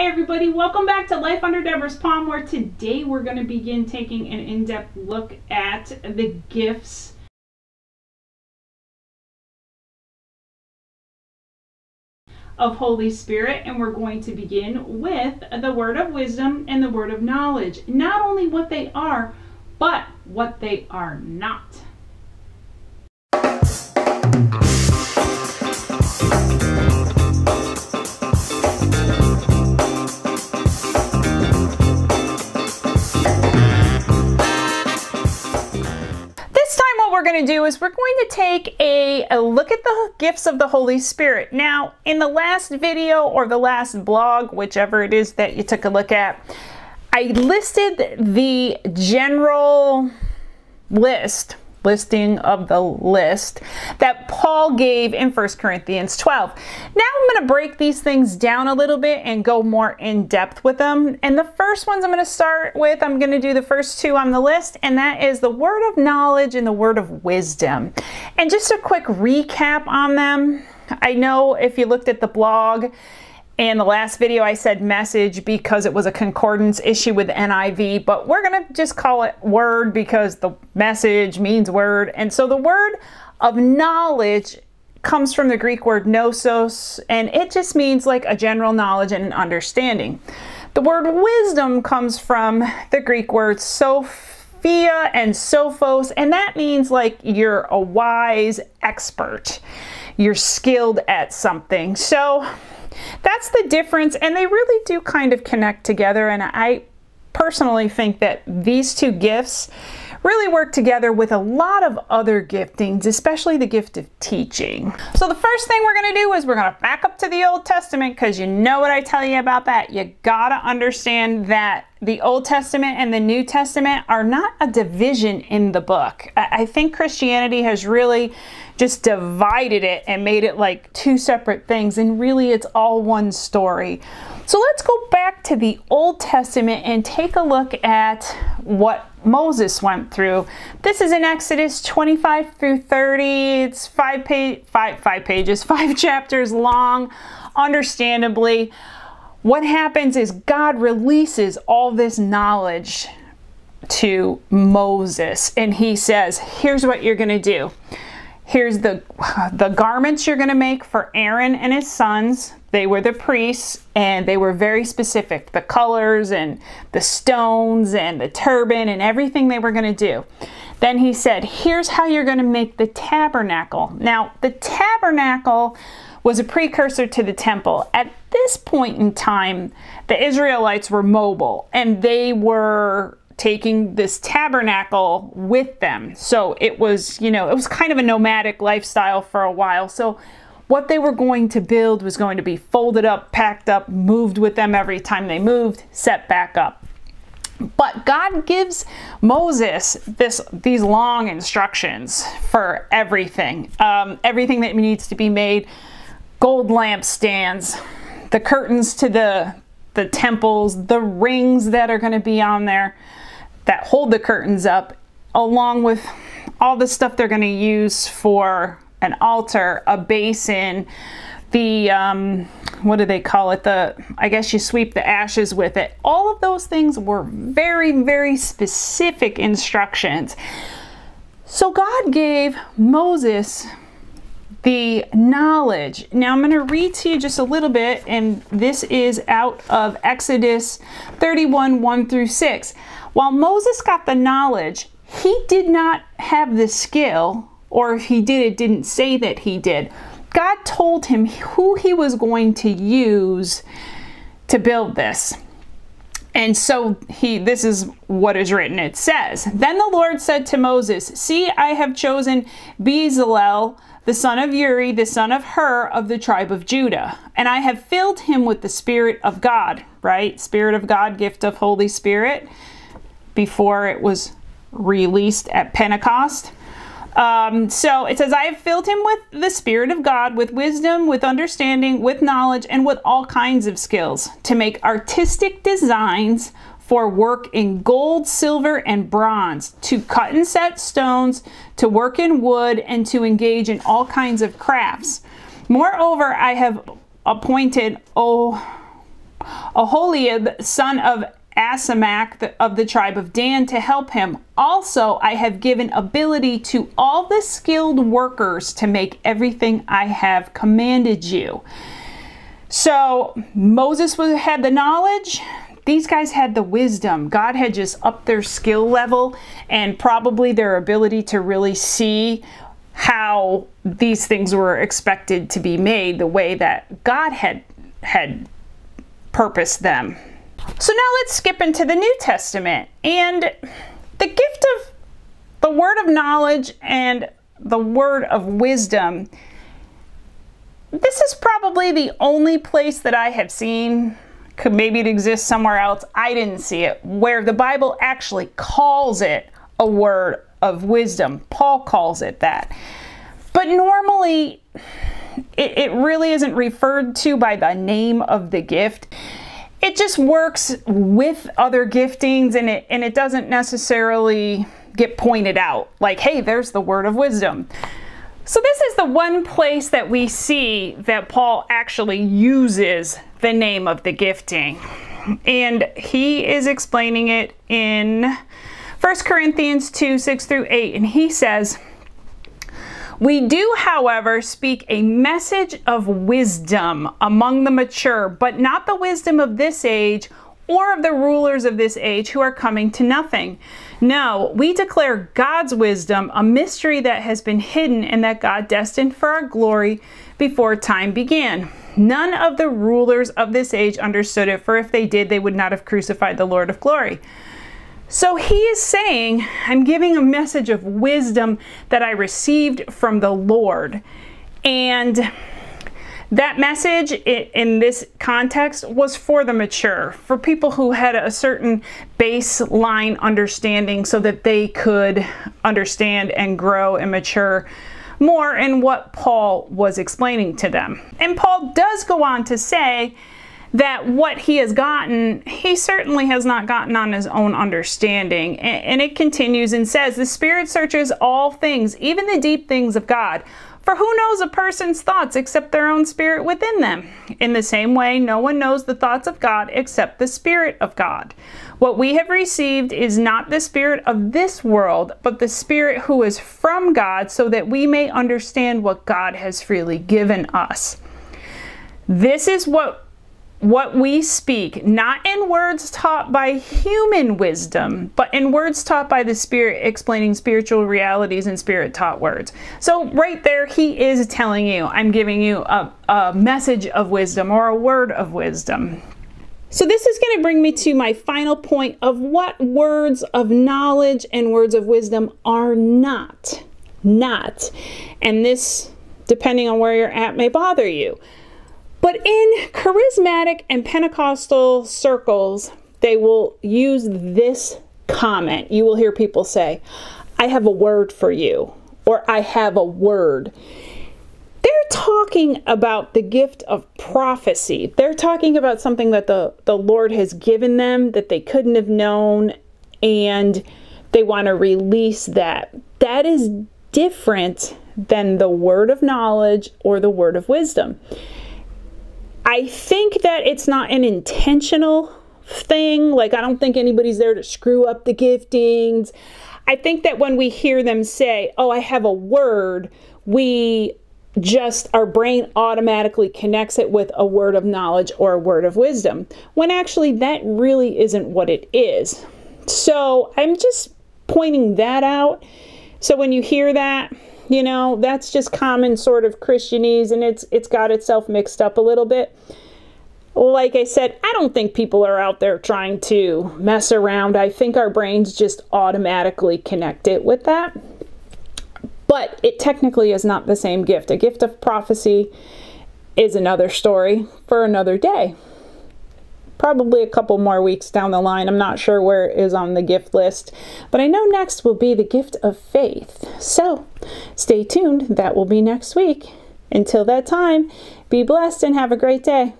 Hey everybody, welcome back to Life Under Deborah's Palm where today we're going to begin taking an in-depth look at the gifts of Holy Spirit and we're going to begin with the word of wisdom and the word of knowledge. Not only what they are, but what they are not. We're going to do is we're going to take a, a, look at the gifts of the Holy Spirit. Now, in the last video or the last blog, whichever it is that you took a look at, I listed the general list listing of the list that Paul gave in 1 Corinthians 12. Now I'm going to break these things down a little bit and go more in depth with them. And the first ones I'm going to start with, I'm going to do the first two on the list, and that is the word of knowledge and the word of wisdom. And just a quick recap on them. I know if you looked at the blog, and the last video I said message because it was a concordance issue with NIV, but we're going to just call it word because the message means word. And so the word of knowledge comes from the Greek word gnosos, and it just means like a general knowledge and an understanding. The word wisdom comes from the Greek word sophia and sophos, and that means like you're a wise expert. You're skilled at something. So that's the difference, and they really do kind of connect together. And I personally think that these two gifts really work together with a lot of other giftings, especially the gift of teaching. So the first thing we're going to do is we're going to back up to the Old Testament because you know what I tell you about that. You got to understand that the Old Testament and the New Testament are not a division in the book. I think Christianity has really just divided it and made it like two separate things, and really it's all one story. So let's go back to the Old Testament and take a look at what Moses went through. This is in Exodus 25 through 30. It's five, page, five, five pages, five chapters long, understandably. What happens is God releases all this knowledge to Moses, and he says, Here's what you're going to do Here's the, the garments you're going to make for Aaron and his sons. They were the priests and they were very specific. The colors and the stones and the turban and everything they were going to do. Then he said, Here's how you're going to make the tabernacle. Now, the tabernacle was a precursor to the temple. At this point in time, the Israelites were mobile and they were taking this tabernacle with them. So it was, you know, it was kind of a nomadic lifestyle for a while. So what they were going to build was going to be folded up, packed up, moved with them every time they moved, set back up. But God gives Moses this these long instructions for everything, um, everything that needs to be made, gold lampstands, the curtains to the the temples, the rings that are going to be on there, that hold the curtains up along with all the stuff they're going to use for an altar, a basin, the um, what do they call it? The I guess you sweep the ashes with it. All of those things were very, very specific instructions. So God gave Moses the knowledge. Now I'm going to read to you just a little bit, and this is out of Exodus 31 1 through 6. While Moses got the knowledge, he did not have the skill, or if he did, it didn't say that he did. God told him who he was going to use to build this. And so he this is what is written. It says, Then the Lord said to Moses, See, I have chosen Bezalel, the son of Uri, the son of Hur of the tribe of Judah, and I have filled him with the Spirit of God, right? Spirit of God, gift of Holy Spirit before it was released at Pentecost. Um, so it says, I have filled him with the Spirit of God, with wisdom, with understanding, with knowledge, and with all kinds of skills to make artistic designs for work in gold, silver, and bronze, to cut and set stones, to work in wood, and to engage in all kinds of crafts. Moreover, I have appointed, oh, Aholiab, son of Asamach of the tribe of Dan to help him. Also, I have given ability to all the skilled workers to make everything I have commanded you. So Moses had the knowledge. These guys had the wisdom. God had just upped their skill level and probably their ability to really see how these things were expected to be made the way that God had had purposed them. So now let's skip into the New Testament. And the gift of the word of knowledge and the word of wisdom. This is probably the only place that I have seen, could maybe it exists somewhere else, I didn't see it, where the Bible actually calls it a word of wisdom. Paul calls it that. But normally, it, it really isn't referred to by the name of the gift it just works with other giftings and it and it doesn't necessarily get pointed out. Like hey there's the word of wisdom. So this is the one place that we see that Paul actually uses the name of the gifting. And he is explaining it in 1 Corinthians 2 6 through 8 and he says we do, however, speak a message of wisdom among the mature, but not the wisdom of this age or of the rulers of this age who are coming to nothing. No, we declare God's wisdom, a mystery that has been hidden and that God destined for our glory before time began. None of the rulers of this age understood it, for if they did, they would not have crucified the Lord of glory. So he is saying, I'm giving a message of wisdom that I received from the Lord. And that message in this context was for the mature, for people who had a certain baseline understanding so that they could understand and grow and mature more in what Paul was explaining to them. And Paul does go on to say, that what he has gotten, he certainly has not gotten on his own understanding. And, it continues and says, The Spirit searches all things, even the deep things of God. For who knows a person's thoughts except their own spirit within them? In the same way, no one knows the thoughts of God except the Spirit of God. What we have received is not the Spirit of this world, but the Spirit who is from God, so that we may understand what God has freely given us. This is what what we speak, not in words taught by human wisdom, but in words taught by the Spirit, explaining spiritual realities and Spirit taught words. So, right there, he is telling you, I'm giving you a, a message of wisdom or a word of wisdom. So, this is going to bring me to my final point of what words of knowledge and words of wisdom are not. Not. And this, depending on where you're at, may bother you. But in charismatic and Pentecostal circles, they will use this comment. You will hear people say, I have a word for you, or I have a word. They're talking about the gift of prophecy. They're talking about something that the, the Lord has given them that they couldn't have known, and they want to release that. That is different than the word of knowledge or the word of wisdom. I think that it's not an intentional thing. Like, I don't think anybody's there to screw up the giftings. I think that when we hear them say, Oh, I have a word, we just, our brain automatically connects it with a word of knowledge or a word of wisdom, when actually that really isn't what it is. So I'm just pointing that out. So when you hear that, you know, that's just common sort of Christianese and it's it's got itself mixed up a little bit. Like I said, I don't think people are out there trying to mess around. I think our brains just automatically connect it with that. But it technically is not the same gift. A gift of prophecy is another story for another day probably a couple more weeks down the line. I'm not sure where it is on the gift list, but I know next will be the gift of faith. So stay tuned. That will be next week. Until that time, be blessed and have a great day.